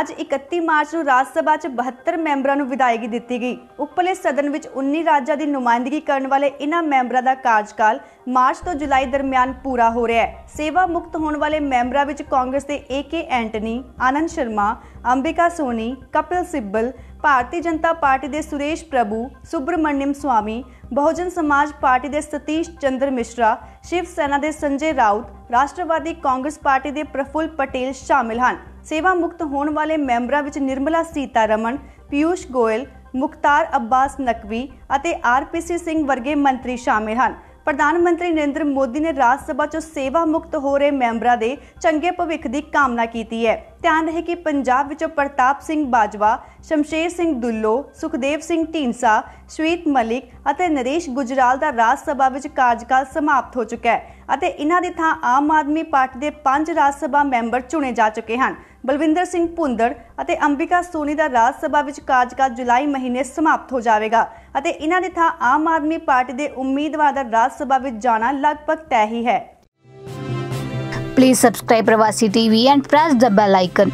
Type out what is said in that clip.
ਅੱਜ 31 ਮਾਰਚ ਨੂੰ ਰਾਜ ਸਭਾ 'ਚ 72 ਮੈਂਬਰਾਂ ਨੂੰ ਵਿਦਾਇਗੀ ਦਿੱਤੀ ਗਈ। ਉੱਪਰਲੇ ਸਦਨ ਵਿੱਚ 19 ਰਾਜਾਂ ਦੀ ਨੁਮਾਇੰਦਗੀ ਕਰਨ ਵਾਲੇ ਇਹਨਾਂ ਮੈਂਬਰਾਂ ਦਾ ਕਾਰਜਕਾਲ ਮਾਰਚ ਤੋਂ ਜੁਲਾਈ ਦਰਮਿਆਨ ਪੂਰਾ ਹੋ ਰਿਹਾ ਹੈ। ਸੇਵਾ ਮੁਕਤ ਹੋਣ ਵਾਲੇ ਮੈਂਬਰਾਂ ਵਿੱਚ ਕਾਂਗਰਸ ਦੇ ਏਕੇ ਐਂਟਨੀ, ਆਨੰਦ ਸ਼ਰਮਾ, ਅੰਬਿਕਾ ਸੋਨੀ, ਕਪਿਲ ਸਿੱਬਲ, ਭਾਰਤੀ ਜਨਤਾ ਪਾਰਟੀ ਦੇ ਸੁਰੇਸ਼ ਪ੍ਰਭੂ, ਸੁਬਰਮਨਿਅਮ ਸਵਾਮੀ ਬਹੁਜਨ ਸਮਾਜ ਪਾਰਟੀ ਦੇ ਸਤੀਸ਼ ਚੰਦਰ ਮਿਸ਼ਰਾ, ਸ਼ਿਵ ਸੈਨਾ ਦੇ ਸੰਜੇ ਰਾਉਤ ਰਾਸ਼ਟਰਵਾਦੀ ਕਾਂਗਰਸ ਪਾਰਟੀ ਦੇ ਪ੍ਰਫੁੱਲ ਪਟੇਲ ਸ਼ਾਮਿਲ ਹਨ। ਸੇਵਾ ਮੁਕਤ ਹੋਣ ਵਾਲੇ ਮੈਂਬਰਾਂ ਵਿੱਚ ਨਿਰਮਲਾ ਸੀਤਾਰਮਨ ਪਿਊਸ਼ ਗੋਇਲ, ਮੁਖਤਾਰ ਅੱਬਾਸ ਨਕਵੀ ਅਤੇ ਆਰਪੀਸੀ ਸਿੰਘ ਵਰਗੇ ਮੰਤਰੀ ਸ਼ਾਮਿਲ ਹਨ। ਪ੍ਰਧਾਨ ਮੰਤਰੀ ਨਰਿੰਦਰ ਮੋਦੀ ਨੇ ਰਾਜ ਸਭਾ 'ਚੋਂ ਸੇਵਾ ਮੁਕਤ ਹੋ ਰਹੇ ਮੈਂਬਰਾਂ ਦੇ ਚੰਗੇ ਭਵਿੱਖ ਦੀ ਕਾਮਨਾ ਕੀਤੀ ਹੈ। ਧਿਆਨ ਰਹੇ ਕਿ ਪੰਜਾਬ ਵਿੱਚੋਂ ਪ੍ਰਤਾਪ ਸਿੰਘ ਬਾਜਵਾ, ਸ਼ਮਸ਼ੇਰ ਸਿੰਘ ਦੁੱਲੋ, ਸੁਖਦੇਵ ਸਿੰਘ ਢੀਂਡਸਾ, ਸ਼ਵੀਤ ਮਲਿਕ ਅਤੇ ਨਰੇਸ਼ ਗੁਜਰਾਲ ਦਾ ਰਾਜ ਸਭਾ ਵਿੱਚ ਕਾਰਜਕਾਲ ਸਮਾਪਤ ਹੋ ਚੁੱਕਾ ਹੈ ਅਤੇ ਇਹਨਾਂ ਦੀ ਥਾਂ ਆਮ ਆਦਮੀ ਪਾਰਟੀ ਦੇ ਪੰਜ ਰਾਜ ਸਭਾ ਮੈਂਬਰ ਚੁਣੇ ਜਾ ਚੁੱਕੇ ਹਨ। ਬਲਵਿੰਦਰ ਸਿੰਘ ਭੁੰਦੜ ਅਤੇ ਅੰਬਿਕਾ ਸੋਨੀ ਦਾ ਰਾਜ ਸਭਾ ਵਿੱਚ ਕਾਰਜਕਾਲ ਜੁਲਾਈ ਮਹੀਨੇ ਸਮਾਪਤ ਹੋ ਜਾਵੇਗਾ ਅਤੇ ਇਹਨਾਂ ਦੀ ਥਾਂ ਆਮ ਆਦਮੀ ਪਾਰਟੀ ਦੇ ਉਮੀਦਵਾਰ ਦਾ ਰਾਜ ਸਭਾ ਵਿੱਚ ਜਾਣਾ ਲਗਭਗ ਤੈਅ ਹੀ ਹੈ Please subscribe Pravasi TV and press the bell icon.